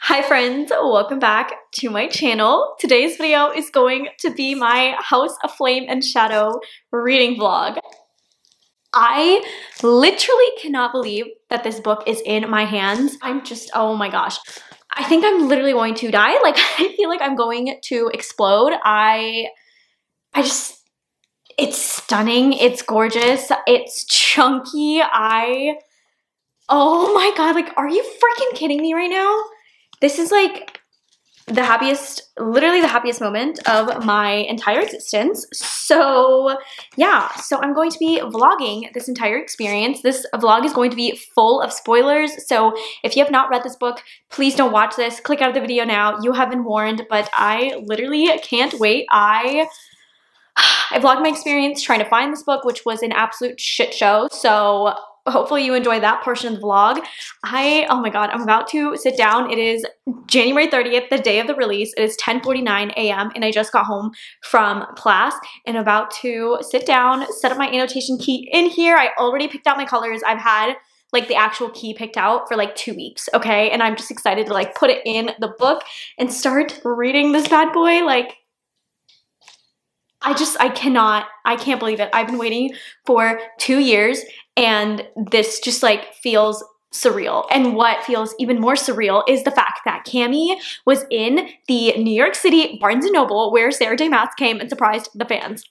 Hi friends, welcome back to my channel. Today's video is going to be my House of Flame and Shadow reading vlog. I literally cannot believe that this book is in my hands. I'm just, oh my gosh. I think I'm literally going to die. Like, I feel like I'm going to explode. I, I just, it's stunning. It's gorgeous. It's chunky. I, oh my god, like, are you freaking kidding me right now? This is like the happiest, literally the happiest moment of my entire existence. So yeah, so I'm going to be vlogging this entire experience. This vlog is going to be full of spoilers. So if you have not read this book, please don't watch this. Click out of the video now. You have been warned, but I literally can't wait. I I vlogged my experience trying to find this book, which was an absolute shit show. So hopefully you enjoy that portion of the vlog. I, oh my god, I'm about to sit down. It is January 30th, the day of the release. It is 10.49 a.m. and I just got home from class and about to sit down, set up my annotation key in here. I already picked out my colors. I've had like the actual key picked out for like two weeks, okay? And I'm just excited to like put it in the book and start reading this bad boy. Like, I just, I cannot, I can't believe it. I've been waiting for two years and this just like feels surreal. And what feels even more surreal is the fact that Cami was in the New York City Barnes & Noble where Sarah J Maas came and surprised the fans.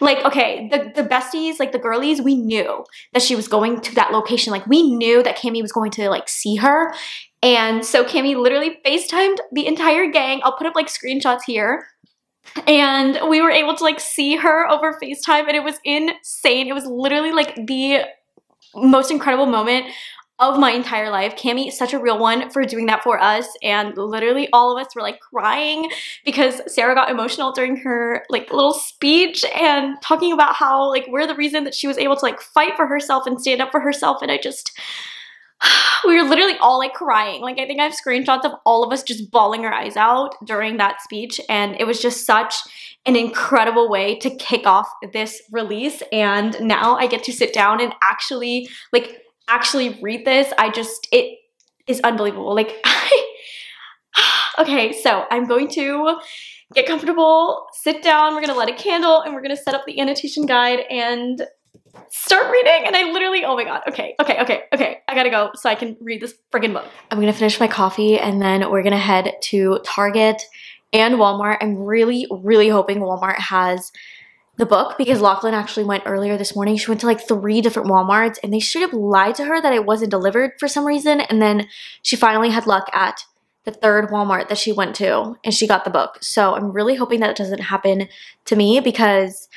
Like, okay, the, the besties, like the girlies, we knew that she was going to that location. Like, we knew that Cami was going to, like, see her. And so Cami literally FaceTimed the entire gang. I'll put up, like, screenshots here and we were able to like see her over FaceTime and it was insane. It was literally like the most incredible moment of my entire life. Cami such a real one for doing that for us and literally all of us were like crying because Sarah got emotional during her like little speech and talking about how like we're the reason that she was able to like fight for herself and stand up for herself and I just we were literally all like crying. Like I think I have screenshots of all of us just bawling our eyes out during that speech and it was just such an incredible way to kick off this release and now I get to sit down and actually like actually read this. I just it is unbelievable. Like I Okay, so I'm going to get comfortable, sit down, we're gonna light a candle and we're gonna set up the annotation guide and start reading and I literally, oh my god, okay, okay, okay, okay, I gotta go so I can read this friggin' book. I'm gonna finish my coffee and then we're gonna head to Target and Walmart. I'm really, really hoping Walmart has the book because Lachlan actually went earlier this morning. She went to like three different Walmarts and they straight up lied to her that it wasn't delivered for some reason. And then she finally had luck at the third Walmart that she went to and she got the book. So I'm really hoping that doesn't happen to me because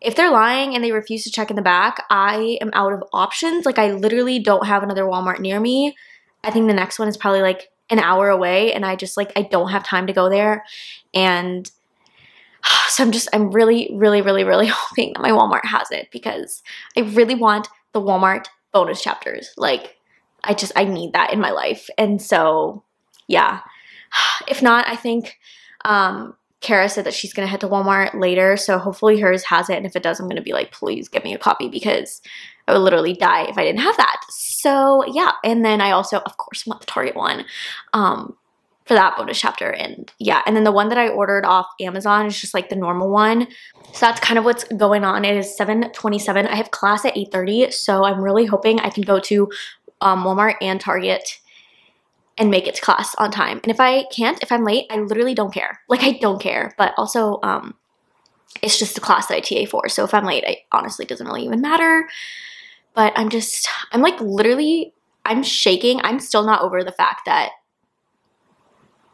if they're lying and they refuse to check in the back, I am out of options. Like I literally don't have another Walmart near me. I think the next one is probably like an hour away and I just like I don't have time to go there. And so I'm just I'm really really really really hoping that my Walmart has it because I really want the Walmart bonus chapters. Like I just I need that in my life. And so yeah. If not, I think um Kara said that she's to head to Walmart later, so hopefully hers has it. And if it does, I'm to be like, please give me a copy because I would literally die if I didn't have that. So yeah, and then I also, of course, want the Target one um, for that bonus chapter. And yeah, and then the one that I ordered off Amazon is just like the normal one. So that's kind of what's going on. It is 7.27. I have class at 8.30, so I'm really hoping I can go to um, Walmart and Target and make it to class on time. And if I can't, if I'm late, I literally don't care. Like I don't care, but also um, it's just the class that I TA for. So if I'm late, it honestly doesn't really even matter. But I'm just, I'm like literally, I'm shaking. I'm still not over the fact that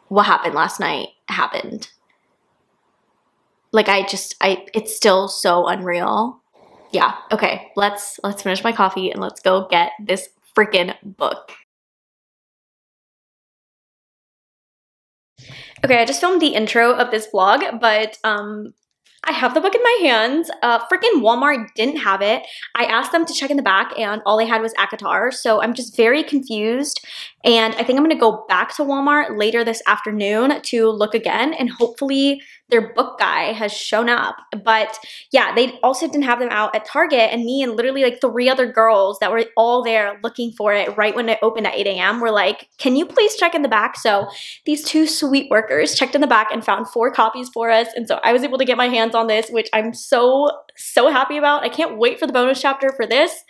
what happened last night happened. Like I just, I, it's still so unreal. Yeah, okay, let's, let's finish my coffee and let's go get this freaking book. Okay, I just filmed the intro of this vlog, but um, I have the book in my hands. Uh, freaking Walmart didn't have it. I asked them to check in the back and all they had was ACOTAR, so I'm just very confused. And I think I'm gonna go back to Walmart later this afternoon to look again and hopefully their book guy has shown up. But yeah, they also didn't have them out at Target. And me and literally like three other girls that were all there looking for it right when it opened at 8 a.m. were like, can you please check in the back? So these two sweet workers checked in the back and found four copies for us. And so I was able to get my hands on this, which I'm so, so happy about. I can't wait for the bonus chapter for this.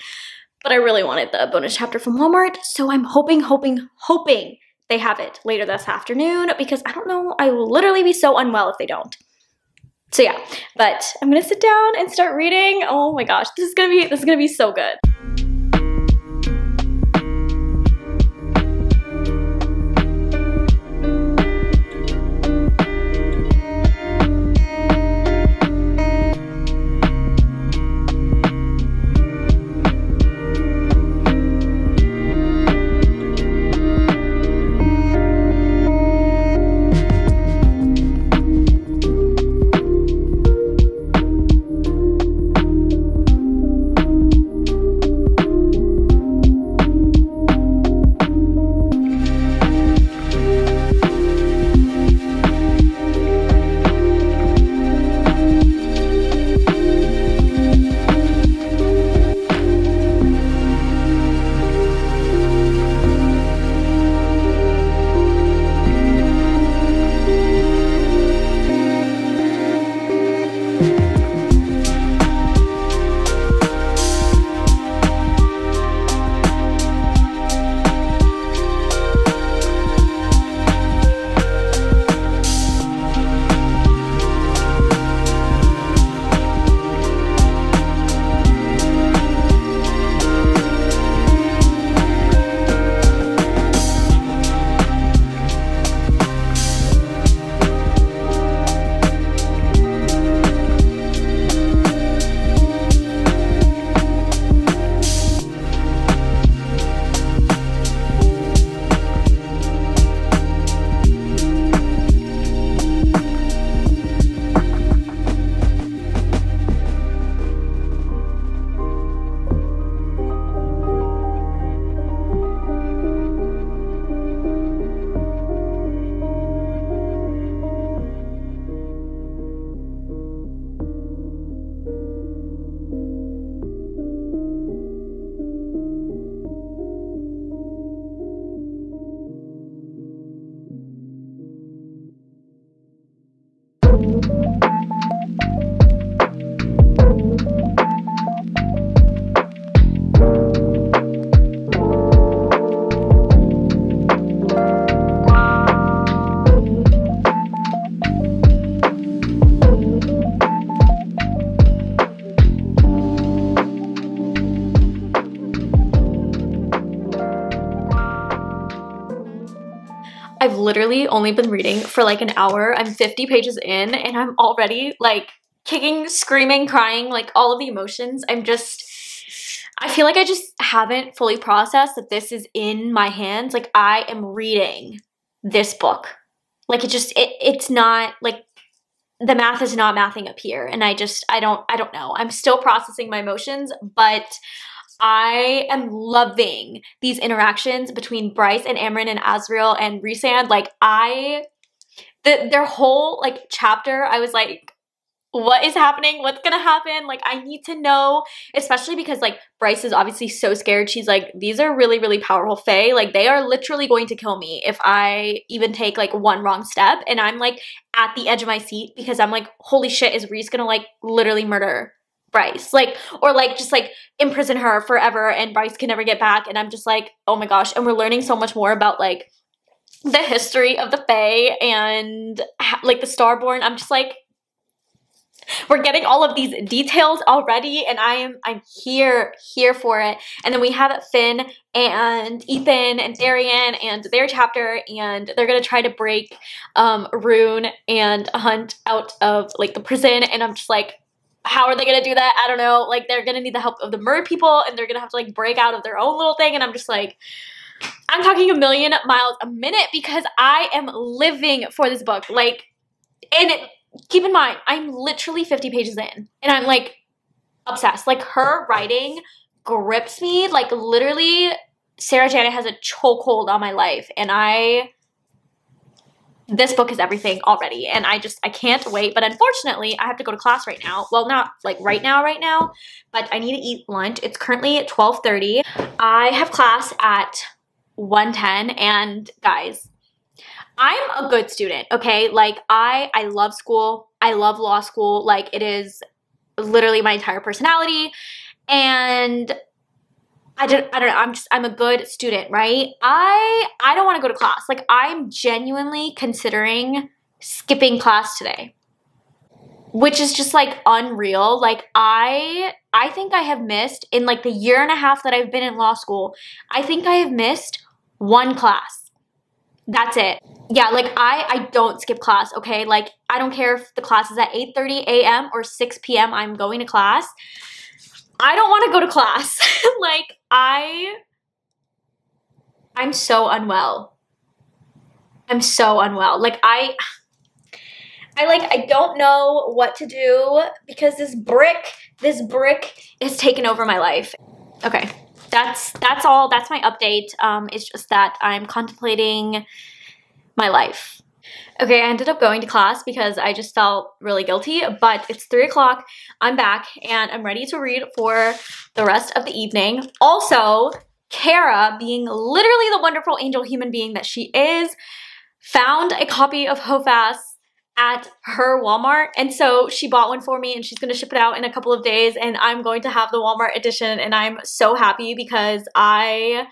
But I really wanted the bonus chapter from Walmart. So I'm hoping, hoping, hoping they have it later this afternoon because I don't know, I will literally be so unwell if they don't. So yeah, but I'm gonna sit down and start reading. Oh my gosh, this is gonna be this is gonna be so good. Literally only been reading for like an hour. I'm 50 pages in and I'm already like kicking, screaming, crying, like all of the emotions. I'm just, I feel like I just haven't fully processed that this is in my hands. Like I am reading this book. Like it just, it, it's not like the math is not mathing up here. And I just, I don't, I don't know. I'm still processing my emotions, but I am loving these interactions between Bryce and Amren and Azriel and Rhysand. Like I, the, their whole like chapter, I was like, what is happening? What's gonna happen? Like, I need to know, especially because like Bryce is obviously so scared. She's like, these are really, really powerful Fae. Like, they are literally going to kill me if I even take like one wrong step. And I'm like at the edge of my seat because I'm like, holy shit, is Rhys gonna like literally murder Bryce. Like, or like just like imprison her forever and Bryce can never get back. And I'm just like, oh my gosh. And we're learning so much more about like the history of the Fae and like the Starborn. I'm just like, we're getting all of these details already and I am I'm here here for it. And then we have Finn and Ithan and Tharion and their chapter and they're gonna try to break um Ruhn and Hunt out of like the prison and I'm just like how are they gonna do that? I don't know. Like they're gonna need the help of the mer people and they're gonna have to like break out of their own little thing. And I'm just like, I'm talking a million miles a minute because I am living for this book. Like, and it, keep in mind, I'm literally 50 pages in and I'm like obsessed. Like her writing grips me. Like literally, Sarah Janet has a chokehold on my life and I this book is everything already and I just I can't wait but unfortunately I have to go to class right now. Well not like right now right now but I need to eat lunch. It's currently at 12:30 I have class at 1:10 and guys I'm a good student okay? Like I I love school. I love law school. Like it is literally my entire personality and I don't I don't know. I'm just I'm a good student, right? I I don't want to go to class. Like I'm genuinely considering skipping class today. Which is just like unreal. Like I I think I have missed in like the year and a half that I've been in law school, I think I have missed one class. That's it. Yeah, like I I don't skip class, okay? Like I don't care if the class is at 8:30 a.m. or 6 p.m. I'm going to class. I don't want to go to class. like I I'm so unwell. I'm so unwell. Like I I like I don't know what to do because this brick, this brick is taken over my life. Okay. That's that's all. That's my update. Um it's just that I'm contemplating my life. Okay, I ended up going to class because I just felt really guilty, but it's 3 o'clock, I'm back, and I'm ready to read for the rest of the evening. Also, Kara, being literally the wonderful angel human being that she is, found a copy of HOFAS at her Walmart. And so she bought one for me and she's going to ship it out in a couple of days. And I'm going to have the Walmart edition. And I'm so happy because I,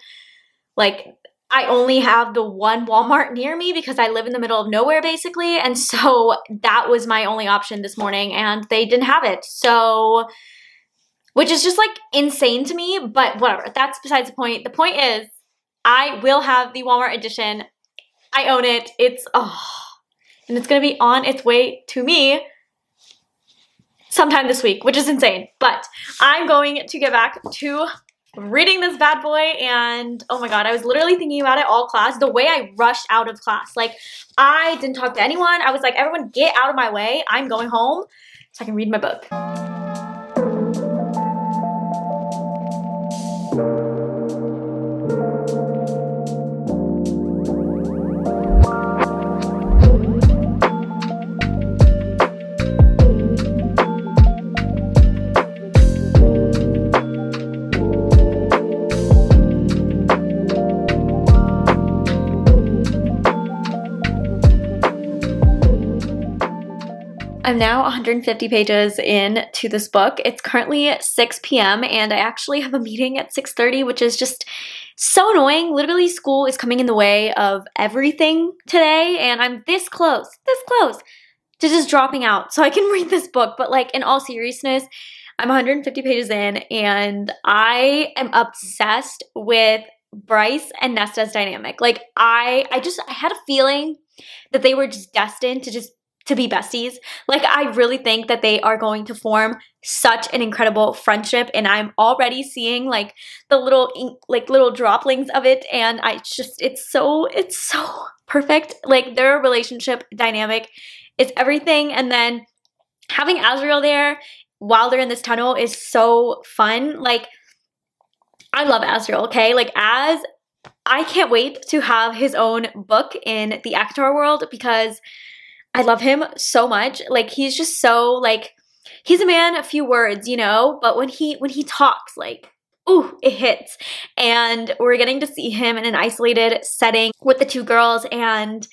like, I only have the one Walmart near me because I live in the middle of nowhere basically. And so that was my only option this morning and they didn't have it. So, which is just like insane to me, but whatever. That's besides the point. The point is I will have the Walmart edition. I own it. It's, oh, and it's to be on its way to me sometime this week, which is insane. But I'm going to get back to reading this bad boy and oh my god i was literally thinking about it all class the way i rushed out of class. Like i didn't talk to anyone. I was like everyone get out of my way. I'm going home so i can read my book I'm now 150 pages in to this book. It's currently 6 p.m. and I actually have a meeting at 6.30, which is just so annoying. Literally, school is coming in the way of everything today, and I'm this close, this close to just dropping out so I can read this book. But like, in all seriousness, I'm 150 pages in, and I am obsessed with Bryce and Nesta's dynamic. Like, I, I just, I had a feeling that they were just destined to just to be besties. Like I really think that they are going to form such an incredible friendship and I'm already seeing like the little like little droplings of it and I just it's so it's so perfect. Like their relationship dynamic is everything and then having Azriel there while they're in this tunnel is so fun. Like I love Azriel, okay? Like as I can't wait to have his own book in the ACOTAR world because I love him so much. Like he's just so like he's a man a few words, you know, but when he when he talks like ooh, it hits. And we're getting to see him in an isolated setting with the two girls and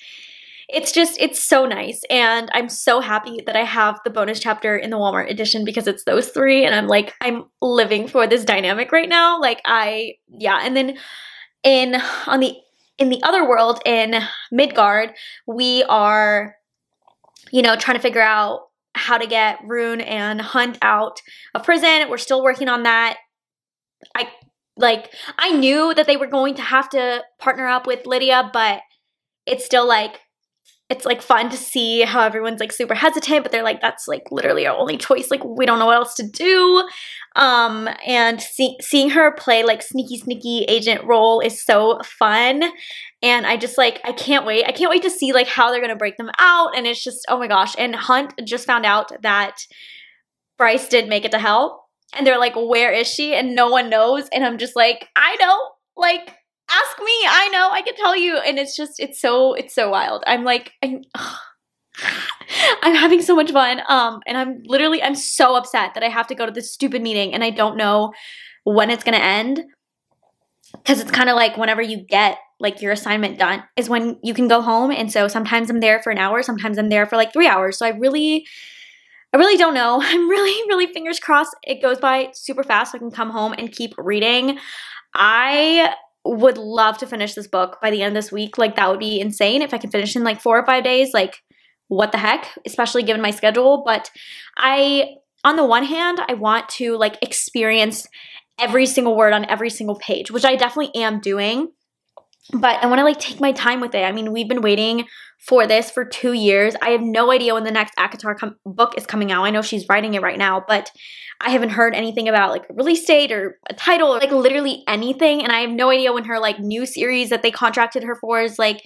it's just it's so nice and i'm so happy that i have the bonus chapter in the walmart edition because it's those three and i'm like i'm living for this dynamic right now like i yeah and then in on the in the other world in midgard we are you know, trying to figure out how to get Ruhn and Hunt out of prison. We're still working on that. I like I knew that they were going to have to partner up with Lidia, but it's still like it's like fun to see how everyone's like super hesitant, but they're like, that's like literally our only choice. Like we don't know what else to do. Um, and see seeing her play like sneaky, sneaky agent role is so fun. And I just like, I can't wait. I can't wait to see like how they're to break them out. And it's just, oh my gosh. And Hunt just found out that Bryce did make it to hell. And they're like, where is she? And no one knows. And I'm just like, I know. Like, ask me. I know, I can tell you. And it's just, it's so, it's so wild. I'm like, I'm, I'm having so much fun. Um, and I'm literally, I'm so upset that I have to go to this stupid meeting and I don't know when it's gonna end. Cause it's kind of like whenever you get like your assignment done is when you can go home. And so sometimes I'm there for an hour, sometimes I'm there for like three hours. So I really, I really don't know. I'm really, really fingers crossed it goes by super fast so I can come home and keep reading. I would love to finish this book by the end of this week. Like that would be insane if I can finish in like four or five days. Like what the heck, especially given my schedule. But I, on the one hand, I want to like experience every single word on every single page, which I definitely am doing. But I want to like take my time with it. I mean, we've been waiting for this for two years. I have no idea when the next ACOTAR book is coming out. I know she's writing it right now, but I haven't heard anything about like a release date or a title or like literally anything. And I have no idea when her like new series that they contracted her for is like,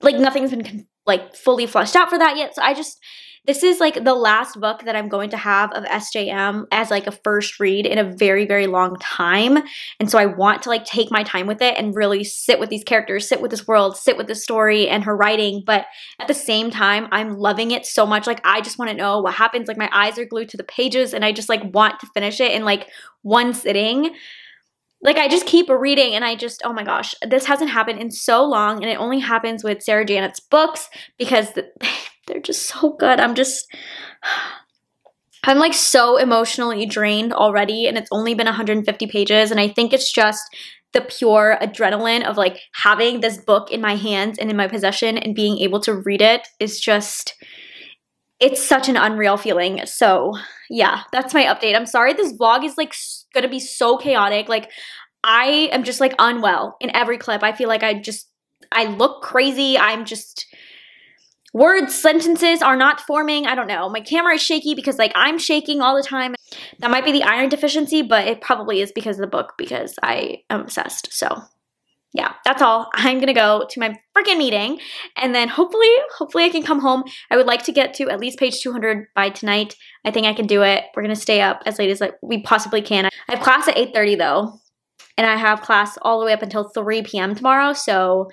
like nothing's been like fully fleshed out for that yet. So I just, this is like the last book that I'm going to have of SJM as like a first read in a very, very long time. And so I want to like take my time with it and really sit with these characters, sit with this world, sit with the story and her writing. But at the same time, I'm loving it so much. Like I just want to know what happens. Like my eyes are glued to the pages and I just like want to finish it in like one sitting like I just keep reading and I just, oh my gosh, this hasn't happened in so long and it only happens with Sarah Janet's books because they're just so good. I'm just, I'm like so emotionally drained already and it's only been 150 pages and I think it's just the pure adrenaline of like having this book in my hands and in my possession and being able to read it is just, it's such an unreal feeling. So yeah, that's my update. I'm sorry this vlog is like gonna be so chaotic. Like I am just like unwell in every clip. I feel like I just, I look crazy. I'm just, words, sentences are not forming. I don't know. My camera is shaky because like I'm shaking all the time. That might be the iron deficiency, but it probably is because of the book because I am obsessed. So yeah, that's all. I'm gonna go to my freaking meeting and then hopefully, hopefully I can come home. I would like to get to at least page 200 by tonight. I think I can do it. We're gonna stay up as late as like we possibly can. I have class at 8.30 though, and I have class all the way up until 3 p.m. tomorrow. So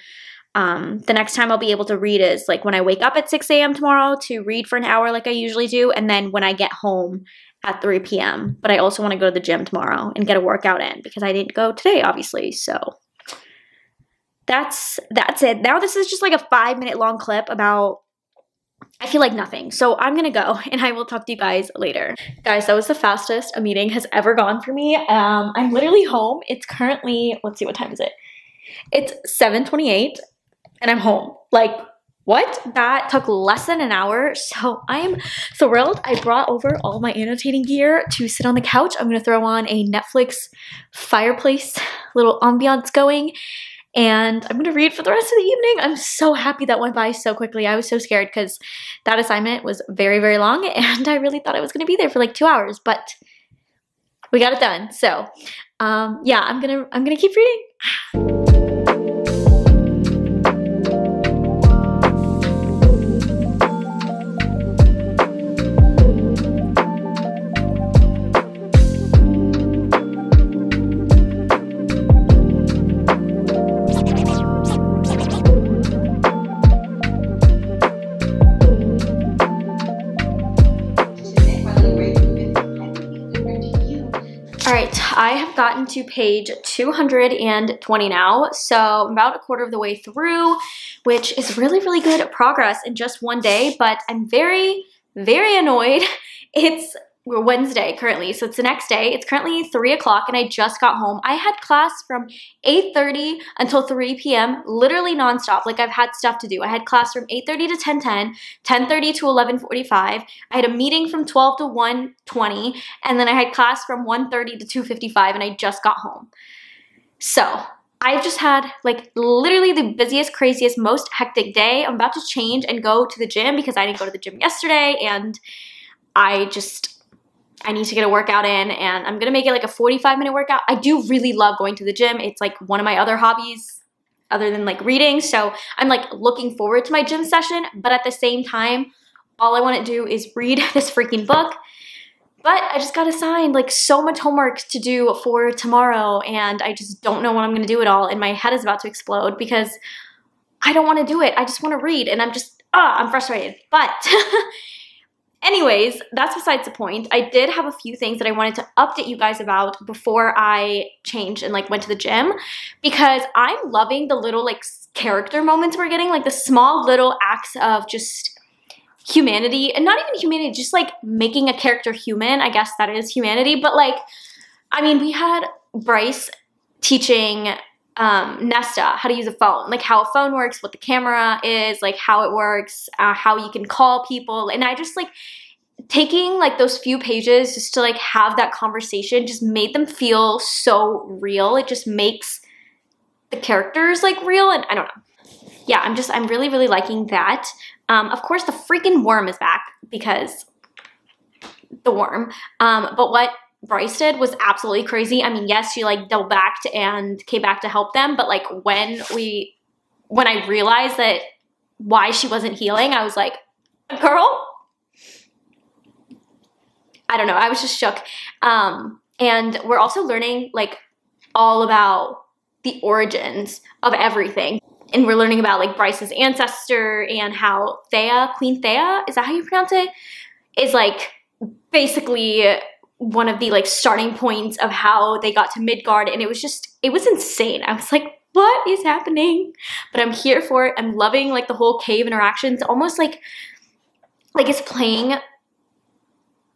um, the next time I'll be able to read is like when I wake up at 6 a.m. tomorrow to read for an hour like I usually do, and then when I get home at 3 p.m. But I also want to go to the gym tomorrow and get a workout in because I didn't go today, obviously. So that's that's it. Now this is just like a five minute long clip about I feel like nothing. So I'm gonna go and I will talk to you guys later. Guys, that was the fastest a meeting has ever gone for me. Um, I'm literally home. It's currently, let's see, what time is it? It's 7.28 and I'm home. Like, what? That took less than an hour. So I am thrilled. I brought over all my annotating gear to sit on the couch. I'm gonna throw on a Netflix fireplace, little ambiance going and I'm gonna read for the rest of the evening. I'm so happy that went by so quickly. I was so scared because that assignment was very, very long and I really thought I was gonna be there for like two hours, but we got it done. So um, yeah, I'm gonna I'm gonna keep reading. To page 220 now, so about a quarter of the way through, which is really, really good progress in just one day, but I'm very, very annoyed. It's Wednesday currently, so it's the next day. It's currently 3 o'clock and I just got home. I had class from 8.30 until 3 p.m., literally nonstop. Like I've had stuff to do. I had class from 8.30 to 10.10, 10.30 to 11.45. I had a meeting from 12 to 1.20, and then I had class from 1.30 to 2.55 and I just got home. So I've just had like literally the busiest, craziest, most hectic day. I'm about to change and go to the gym because I didn't go to the gym yesterday and I just I need to get a workout in and I'm gonna make it like a 45 minute workout. I do really love going to the gym. It's like one of my other hobbies other than like reading. So I'm like looking forward to my gym session, but at the same time, all I wanna do is read this freaking book. But I just got assigned like so much homework to do for tomorrow and I just don't know when I'm gonna do it all and my head is about to explode because I don't wanna do it. I just wanna read and I'm just, ah, I'm frustrated. But anyways, that's besides the point. I did have a few things that I wanted to update you guys about before I changed and like went to the gym because I'm loving the little like character moments we're getting, like the small little acts of just humanity and not even humanity, just like making a character human. I guess that is humanity. But like, I mean, we had Bryce teaching um, Nesta how to use a phone, like how a phone works, what the camera is, like how it works, uh, how you can call people. And I just like taking like those few pages just to like have that conversation just made them feel so real. It just makes the characters like real. And I don't know. Yeah, I'm just, I'm really, really liking that. Um, of course, the freaking worm is back because the worm. Um, but what Bryce did was absolutely crazy. I mean, yes, she like double backed and came back to help them, but like when we, when I realized that why she wasn't healing, I was like, girl, I don't know. I was just shook. Um, and we're also learning like all about the origins of everything and we're learning about like Bryce's ancestor and how Theia, Queen Theia, is that how you pronounce it? Is like basically one of the like starting points of how they got to Midgard and it was just it was insane. I was like, what is happening? But I'm here for it. I'm loving like the whole cave interactions. Almost like like it's playing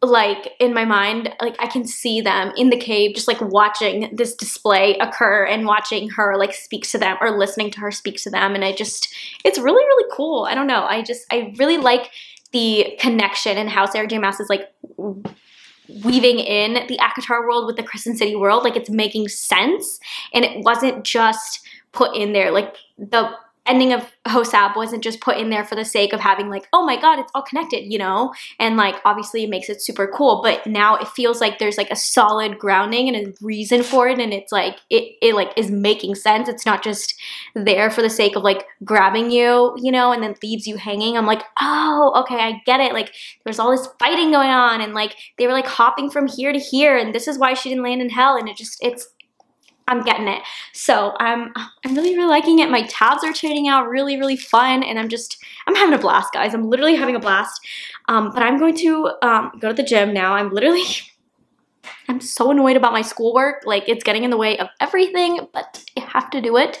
like in my mind like i can see them in the cave just like watching this display occur and watching her like speak to them or listening to her speak to them and i just it's really really cool i don't know i just i really like the connection and how sarah j maas is like weaving in the ACOTAR world with the Crescent City world like it's making sense. And it wasn't just put in there. Like the ending of HOSAB wasn't just put in there for the sake of having like, oh my god, it's all connected, you know? And like obviously it makes it super cool, but now it feels like there's like a solid grounding and a reason for it and it's like it it like is making sense. It's not just there for the sake of like grabbing you, you know, and then leaves you hanging. I'm like, "Oh, okay, I get it." Like there's all this fighting going on and like they were like hopping from here to here and this is why she didn't land in hell and it just it's I'm getting it. So I'm I'm really really liking it. My tabs are turning out really really fun, and I'm just I'm having a blast, guys. I'm literally having a blast. Um, but I'm going to um, go to the gym now. I'm literally I'm so annoyed about my schoolwork. Like it's getting in the way of everything, but I have to do it.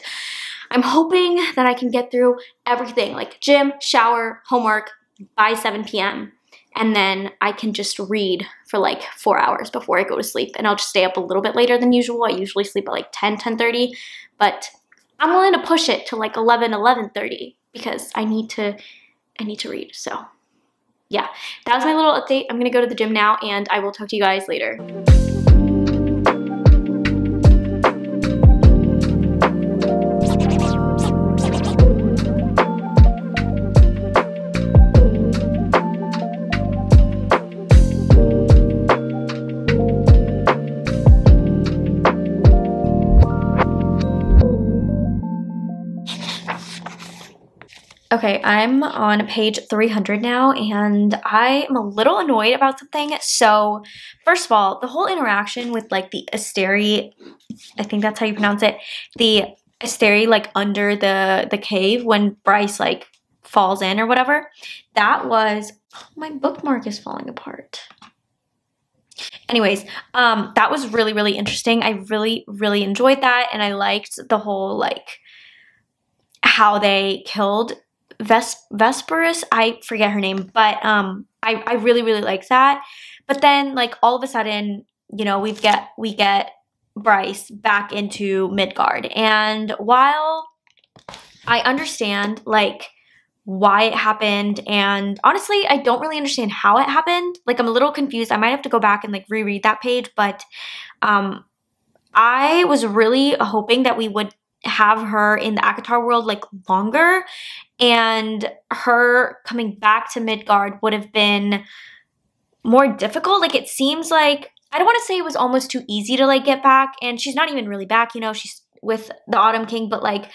I'm hoping that I can get through everything, like gym, shower, homework by 7 p.m and then I can just read for like four hours before I go to sleep. And I'll just stay up a little bit later than usual. I usually sleep at like 10, 10.30, but I'm willing to push it to like 11, 11.30 because I need to, I need to read. So yeah, that was my little update. I'm gonna go to the gym now and I will talk to you guys later. Okay, I'm on page 300 now, and I am a little annoyed about something. So, first of all, the whole interaction with like the Asteri, I think that's how you pronounce it, the Asteri like under the the cave when Bryce like falls in or whatever, that was oh, my bookmark is falling apart. Anyways, um, that was really really interesting. I really really enjoyed that, and I liked the whole like how they killed Ves- Vesperus, I forget her name, but um, I, I really, really like that. But then, like, all of a sudden, you know, we get, we get Bryce back into Midgard. And while I understand, like, why it happened and honestly i don't really understand how it happened like i'm a little confused i might have to go back and like reread that page but um i was really hoping that we would have her in the ACOTAR world like longer. And her coming back to Midgard would have been more difficult. Like it seems like I don't want to say it was almost too easy to like get back. And she's not even really back, you know, she's with the Autumn King, but like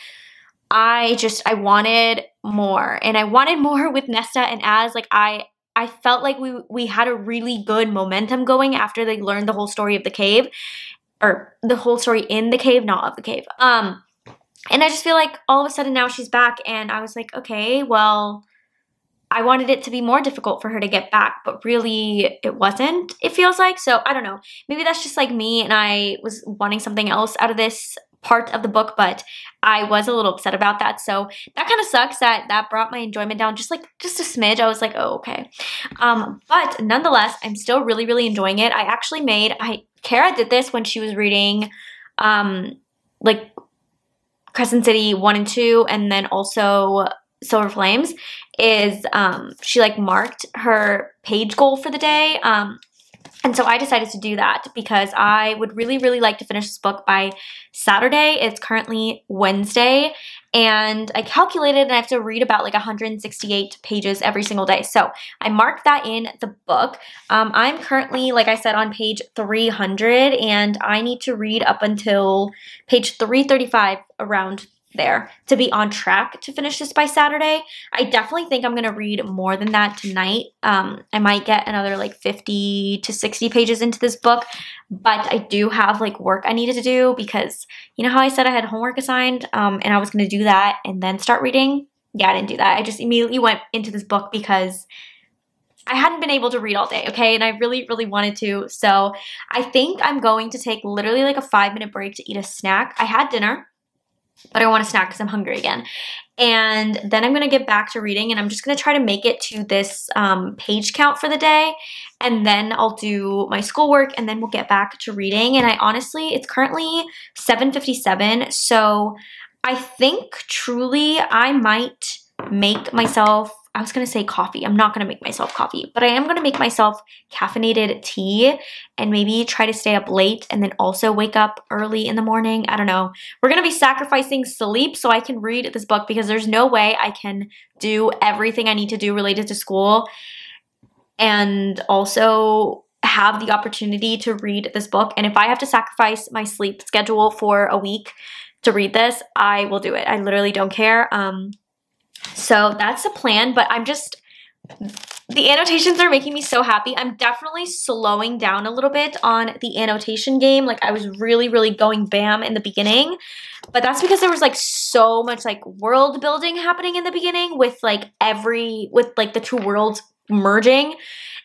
I just I wanted more. And I wanted more with Nesta and Az. Like I I felt like we we had a really good momentum going after they learned the whole story of the cave. Or the whole story in the cave, not of the cave. Um and I just feel like all of a sudden now she's back and I was like, okay, well, I wanted it to be more difficult for her to get back, but really it wasn't, it feels like. So I don't know. Maybe that's just like me and I was wanting something else out of this part of the book, but I was a little upset about that. So that kind of sucks that that brought my enjoyment down just like just a smidge. I was like, oh, okay. Um, but nonetheless, I'm still really, really enjoying it. I actually made, I Kara did this when she was reading um, like Crescent City 1 and 2 and then also Silver Flames is um, she like marked her page goal for the day. Um, and so I decided to do that because I would really, really like to finish this book by Saturday. It's currently Wednesday, and I calculated and I have to read about like 168 pages every single day. So I marked that in the book. Um, I'm currently, like I said, on page 300, and I need to read up until page 335 around there to be on track to finish this by Saturday. I definitely think I'm going to read more than that tonight. Um, I might get another like 50 to 60 pages into this book, but I do have like work I needed to do because you know how I said I had homework assigned um, and I was going to do that and then start reading? Yeah, I didn't do that. I just immediately went into this book because I hadn't been able to read all day, okay? And I really, really wanted to. So I think I'm going to take literally like a five minute break to eat a snack. I had dinner but I want a snack because I'm hungry again. And then I'm going to get back to reading and I'm just going to try to make it to this um, page count for the day. And then I'll do my schoolwork and then we'll get back to reading. And I honestly, it's currently 7.57. So I think truly I might make myself I was gonna say coffee. I'm not gonna make myself coffee, but I am gonna make myself caffeinated tea and maybe try to stay up late and then also wake up early in the morning. I don't know. We're gonna be sacrificing sleep so I can read this book because there's no way I can do everything I need to do related to school and also have the opportunity to read this book. And if I have to sacrifice my sleep schedule for a week to read this, I will do it. I literally don't care. Um, so that's the plan, but I'm just, the annotations are making me so happy. I'm definitely slowing down a little bit on the annotation game. Like I was really, really going bam in the beginning, but that's because there was like so much like world building happening in the beginning with like every, with like the two worlds merging.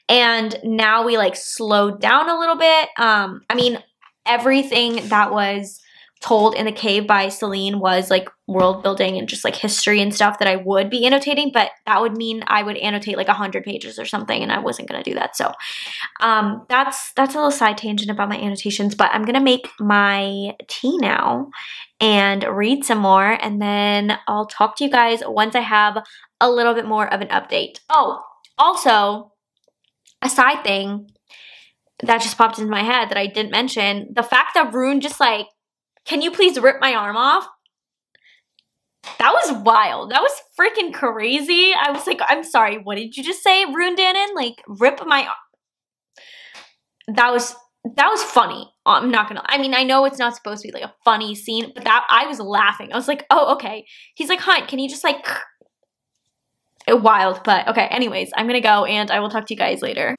And now we like slowed down a little bit. Um, I mean, everything that was told in the cave by Silene was like world building and just like history and stuff that I would be annotating, but that would mean I would annotate like a 100 pages or something and I wasn't to do that. So um, that's that's a little side tangent about my annotations, but I'm to make my tea now and read some more and then I'll talk to you guys once I have a little bit more of an update. Oh, also, a side thing that just popped into my head that I didn't mention, the fact that Ruhn just like can you please rip my arm off? That was wild. That was freaking crazy. I was like, I'm sorry, what did you just say, Ruhn Danaan? Like, rip my arm. That was that was funny. I'm not gonna. I mean, I know it's not supposed to be like a funny scene, but that I was laughing. I was like, oh, okay. He's like, Hunt, can you just like wild? But okay. Anyways, I'm gonna go, and I will talk to you guys later.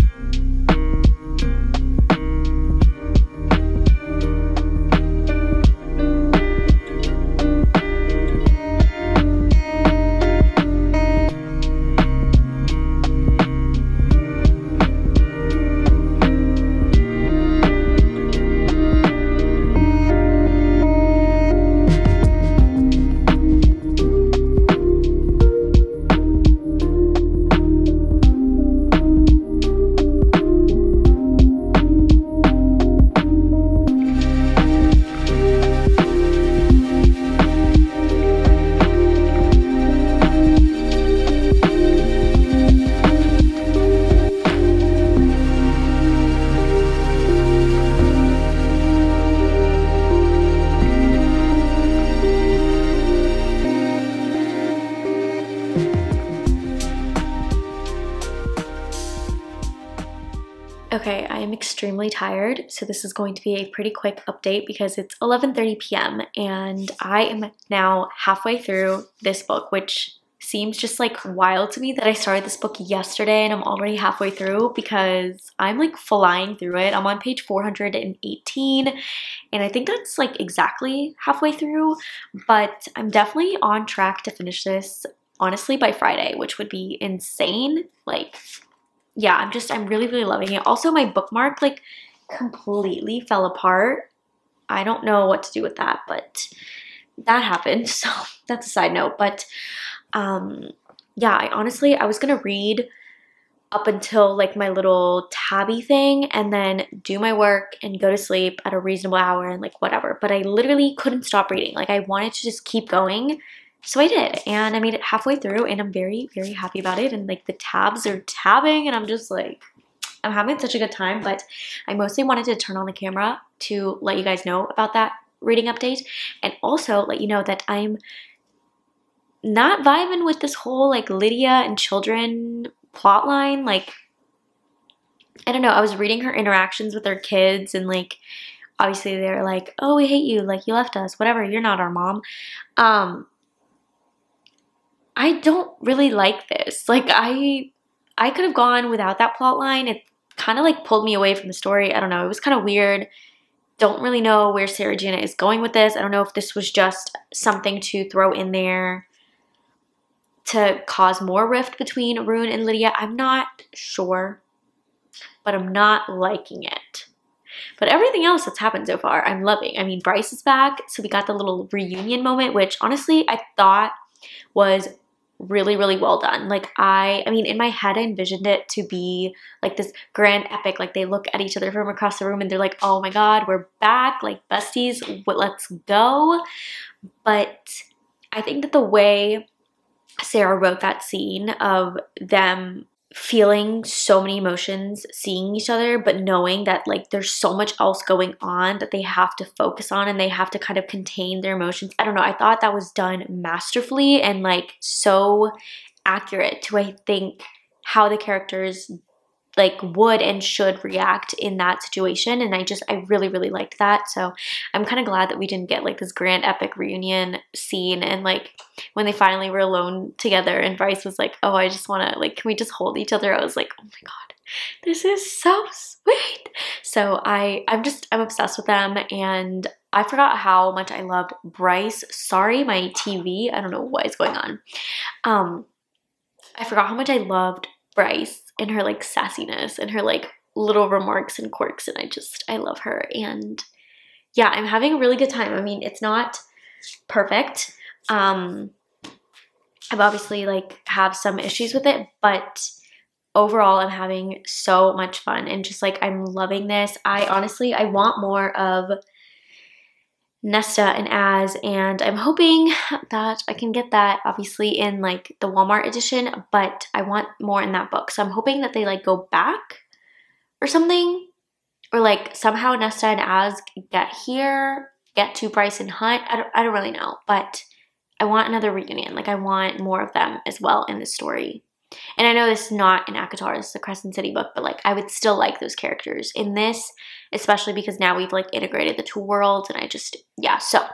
so this is going to be a pretty quick update because it's 11:30 p.m. and I am now halfway through this book, which seems just like wild to me that I started this book yesterday and I'm already halfway through because I'm like flying through it. I'm on page 418 and I think that's like exactly halfway through, but I'm definitely on track to finish this honestly by Friday, which would be insane. Like yeah, I'm just I'm really really loving it. Also my bookmark like completely fell apart. I don't know what to do with that, but that happened. So that's a side note. But um, yeah, I honestly, I was going to read up until like my little tabby thing and then do my work and go to sleep at a reasonable hour and like whatever. But I literally couldn't stop reading. Like I wanted to just keep going. So I did. And I made it halfway through and I'm very, very happy about it. And like the tabs are tabbing and I'm just like, I'm having such a good time. But I mostly wanted to turn on the camera to let you guys know about that reading update and also let you know that I'm not vibing with this whole like Lidia and children plotline. Like, I don't know. I was reading her interactions with her kids and like, obviously they're like, oh, we hate you. Like, you left us. Whatever. You're not our mom. Um, I don't really like this. Like, I, I could have gone without that plot line. It kind of like pulled me away from the story. I don't know. It was kind of weird don't really know where Sarah Jana is going with this. I don't know if this was just something to throw in there to cause more rift between Ruhn and Lidia. I'm not sure, but I'm not liking it. But everything else that's happened so far, I'm loving. I mean, Bryce is back, so we got the little reunion moment, which honestly I thought was really really well done. Like i i mean in my head i envisioned it to be like this grand epic. Like they look at each other from across the room and they're like oh my god we're back. Like besties let's go. But i think that the way sarah wrote that scene of them feeling so many emotions, seeing each other, but knowing that like there's so much else going on that they have to focus on and they have to kind of contain their emotions. I don't know. I thought that was done masterfully and like so accurate to I think how the characters like would and should react in that situation and I just I really really liked that. So I'm kind of glad that we didn't get like this grand epic reunion scene and like when they finally were alone together and Bryce was like oh I just want to like can we just hold each other? I was like oh my god this is so sweet. So I I'm just I'm obsessed with them and I forgot how much I loved Bryce. Sorry my TV I don't know what is going on. Um I forgot how much I loved Bryce and her like sassiness and her like little remarks and quirks and I just I love her and yeah, I'm having a really good time. I mean, it's not perfect. Um I've obviously like have some issues with it, but overall I'm having so much fun and just like I'm loving this. I honestly I want more of Nesta and Az, and I'm hoping that I can get that obviously in like the Walmart edition, but I want more in that book. So I'm hoping that they like go back or something, or like somehow Nesta and Az get here, get to Bryce and Hunt. I don't, I don't really know, but I want another reunion. Like I want more of them as well in the story. And I know this is not an ACOTAR, this is a Crescent City book, but like I would still like those characters in this, especially because now we've like integrated the two worlds and I just, yeah, so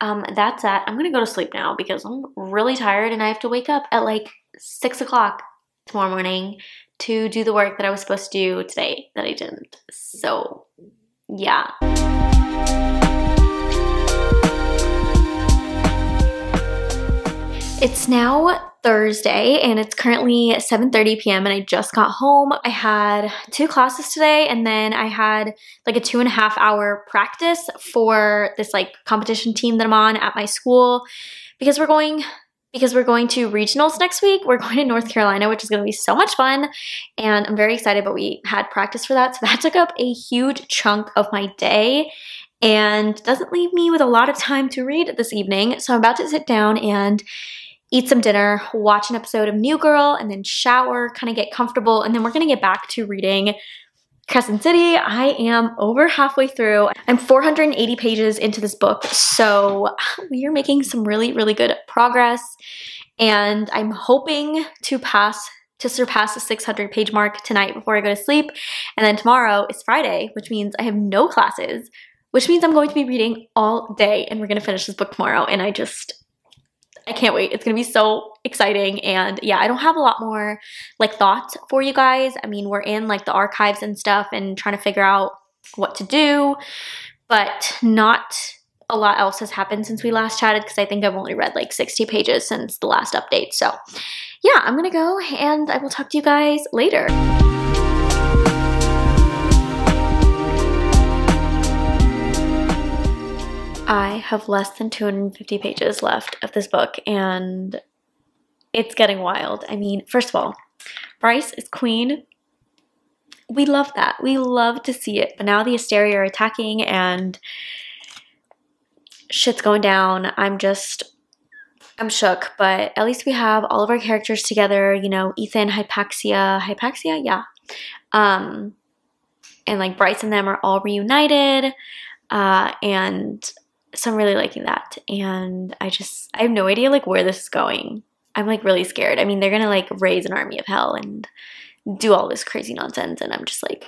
um, that's that. I'm gonna go to sleep now because I'm really tired and I have to wake up at like six o'clock tomorrow morning to do the work that I was supposed to do today that I didn't. So yeah. It's now Thursday and it's currently 7.30 p.m. and I just got home. I had two classes today and then I had like a two and a half hour practice for this like competition team that I'm on at my school because we're going because we're going to regionals next week. We're going to North Carolina, which is going to be so much fun. And I'm very excited, but we had practice for that. So that took up a huge chunk of my day and doesn't leave me with a lot of time to read this evening. So I'm about to sit down and eat some dinner, watch an episode of New Girl, and then shower, kind of get comfortable, and then we're gonna get back to reading Crescent City. I am over halfway through. I'm 480 pages into this book, so we are making some really, really good progress. And I'm hoping to pass to surpass the 600 page mark tonight before I go to sleep. And then tomorrow is Friday, which means I have no classes, which means I'm going to be reading all day and we're going to finish this book tomorrow. And I just, I can't wait. It's gonna be so exciting. And yeah, I don't have a lot more like thoughts for you guys. I mean, we're in like the archives and stuff and trying to figure out what to do, but not a lot else has happened since we last chatted because I think I've only read like 60 pages since the last update. So yeah, I'm gonna go and I will talk to you guys later. I have less than 250 pages left of this book and it's getting wild. I mean, first of all, Bryce is queen. We love that. We love to see it. But now the Asteri are attacking and shit's going down. I'm just, I'm shook. But at least we have all of our characters together. You know, Ithan, Hypaxia, Hypaxia, yeah. Um, and like Bryce and them are all reunited. Uh, and so I'm really liking that. And I just, I have no idea like where this is going. I'm like really scared. I mean, they're gonna like raise an army of hell and do all this crazy nonsense, and I'm just like,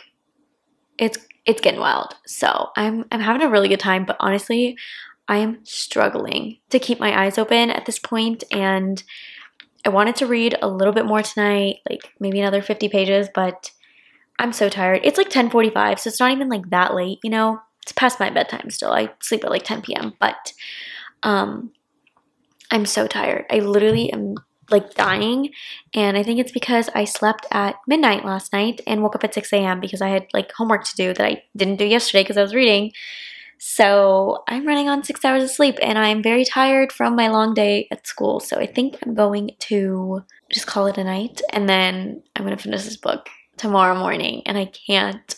it's it's getting wild. So I'm I'm having a really good time, but honestly, I am struggling to keep my eyes open at this point, and I wanted to read a little bit more tonight, like maybe another 50 pages, but I'm so tired. It's like 10:45, so it's not even like that late, you know it's past my bedtime still. I sleep at like 10 p.m. But um, I'm so tired. I literally am like dying. And I think it's because I slept at midnight last night and woke up at 6 a.m. because I had like homework to do that I didn't do yesterday because I was reading. So I'm running on six hours of sleep and I'm very tired from my long day at school. So I think I'm going to just call it a night and then I'm going to finish this book tomorrow morning and I can't,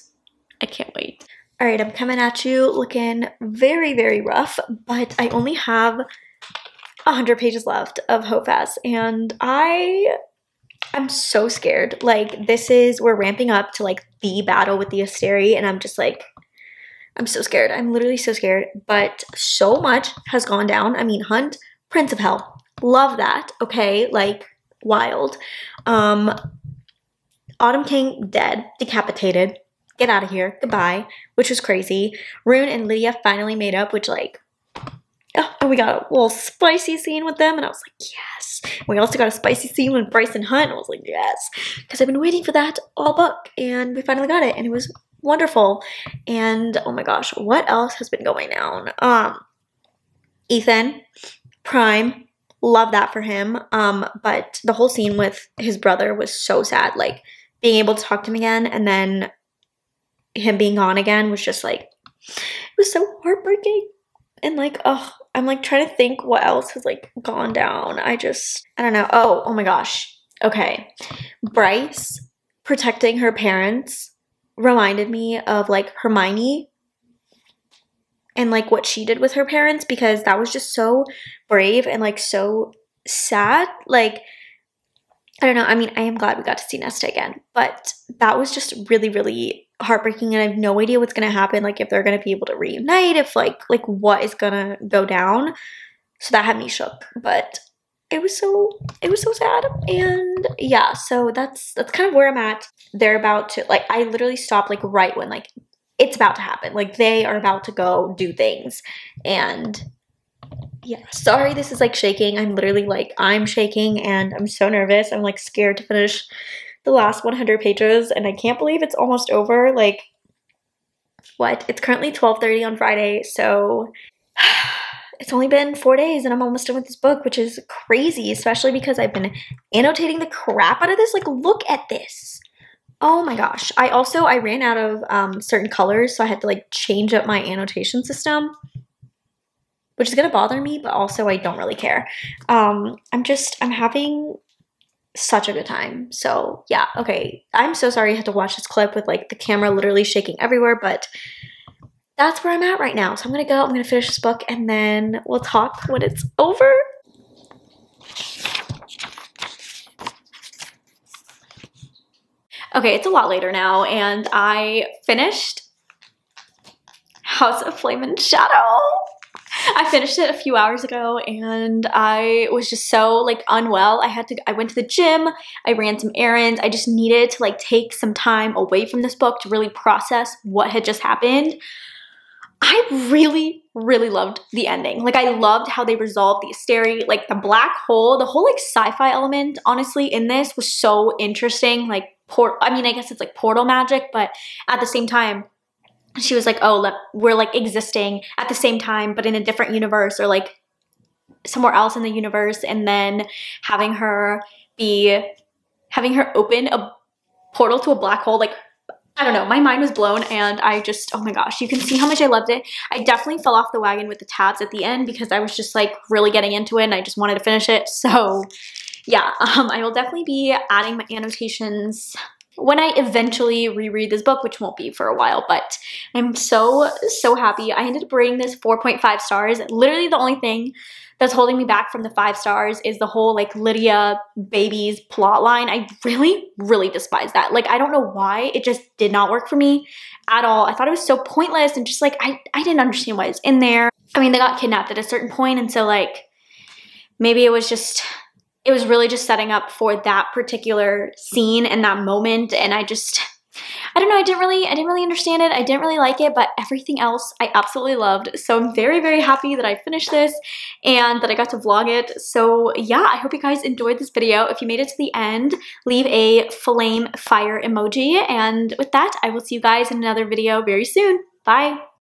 I can't wait. All right, I'm coming at you looking very, very rough, but I only have 100 pages left of Hofas, and I I'm so scared. Like, this is, we're ramping up to like the battle with the Asteri, and I'm just like, I'm so scared. I'm literally so scared, but so much has gone down. I mean, Hunt, Prince of Hell, love that, okay? Like, wild. Um, Autumn King, dead, decapitated get out of here, goodbye, which was crazy. Ruhn and Lidia finally made up, which like, oh, and we got a little spicy scene with them, and I was like, yes. We also got a spicy scene with Bryce and Hunt, and I was like, yes, because I've been waiting for that all book, and we finally got it, and it was wonderful. And oh my gosh, what else has been going down? Um, Ithan, Prime, love that for him. Um, but the whole scene with his brother was so sad. Like being able to talk to him again, and then him being on again was just like it was so heartbreaking. And like oh i'm like trying to think what else has like gone down. I just i don't know. Oh oh my gosh. Okay. Bryce protecting her parents reminded me of like hermione and like what she did with her parents because that was just so brave and like so sad. Like I don't know. I mean, I am glad we got to see Nesta again, but that was just really, really heartbreaking and I have no idea what's gonna happen, like if they're gonna be able to reunite, if like like what is gonna go down. So that had me shook. But it was so it was so sad. And yeah, so that's that's kind of where I'm at. They're about to like I literally stopped like right when like it's about to happen. Like they are about to go do things. And yeah, sorry this is like shaking. I'm literally like I'm shaking and I'm so nervous. I'm like scared to finish the last 100 pages and I can't believe it's almost over. Like, what? It's currently 12.30 on Friday, so it's only been four days and I'm almost done with this book, which is crazy, especially because I've been annotating the crap out of this. Like, look at this. Oh my gosh. I also, I ran out of um, certain colors, so I had to like change up my annotation system which is going to bother me, but also I don't really care. Um, I'm just, I'm having such a good time. So yeah, okay. I'm so sorry I had to watch this clip with like the camera literally shaking everywhere, but that's where I'm at right now. So I'm gonna go, I'm gonna finish this book and then we'll talk when it's over. Okay, it's a lot later now and I finished House of Flame and Shadow. I finished it a few hours ago and I was just so like unwell. I had to, I went to the gym, I ran some errands. I just needed to like take some time away from this book to really process what had just happened. I really, really loved the ending. Like I loved how they resolved the Asteri, like the black hole, the whole like sci-fi element, honestly, in this was so interesting. Like port I mean, I guess it's like portal magic, but at the same time, she was like, oh, we're like existing at the same time, but in a different universe or like somewhere else in the universe. And then having her be, having her open a portal to a black hole, like I don't know, my mind was blown and I just, oh my gosh, you can see how much I loved it. I definitely fell off the wagon with the tabs at the end because I was just like really getting into it and I just wanted to finish it. So yeah, um, I will definitely be adding my annotations when I eventually reread this book, which won't be for a while, but I'm so, so happy. I ended up bringing this 4.5 stars. Literally the only thing that's holding me back from the five stars is the whole like Lidia babies plot line. I really, really despise that. Like, I don't know why. It just did not work for me at all. I thought it was so pointless and just like, I, I didn't understand why it's in there. I mean, they got kidnapped at a certain point and so like, maybe it was just it was really just setting up for that particular scene and that moment and I just I don't know, I didn't really I didn't really understand it. I didn't really like it, but everything else I absolutely loved. So I'm very very happy that I finished this and that I got to vlog it. So yeah, I hope you guys enjoyed this video. If you made it to the end, leave a flame fire emoji and with that, I will see you guys in another video very soon. Bye!